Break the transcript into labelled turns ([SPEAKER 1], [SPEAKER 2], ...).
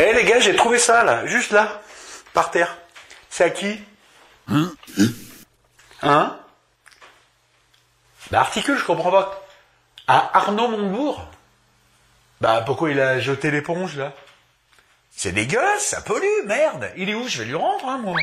[SPEAKER 1] Eh les gars, j'ai trouvé ça là, juste là, par terre. C'est à qui hein, hein Hein Bah articule, je comprends pas. À Arnaud Montebourg Bah pourquoi il a jeté l'éponge là? C'est dégueulasse, ça pollue, merde. Il est où? Je vais lui rendre, hein, moi.